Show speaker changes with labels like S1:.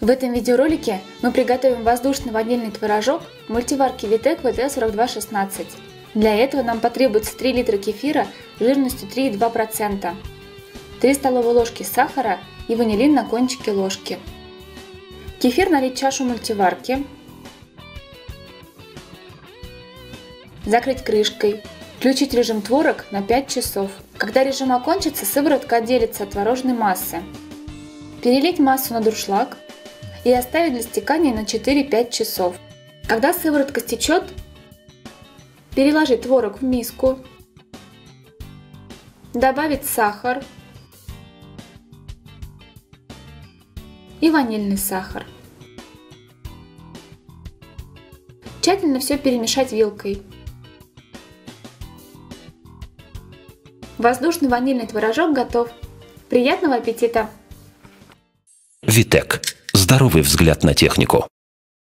S1: В этом видеоролике мы приготовим воздушный ванильный творожок в мультиварке Vitec VT4216. Для этого нам потребуется 3 литра кефира жирностью 3,2%, 3 столовые ложки сахара и ванилин на кончике ложки. Кефир налить в чашу мультиварки, закрыть крышкой, включить режим творог на 5 часов. Когда режим окончится, сыворотка отделится от творожной массы. Перелить массу на дуршлаг и оставить для стекания на 4-5 часов. Когда сыворотка стечет, переложить творог в миску, добавить сахар и ванильный сахар. Тщательно все перемешать вилкой. Воздушный ванильный творожок готов. Приятного аппетита!
S2: Витек. Здоровый взгляд на технику.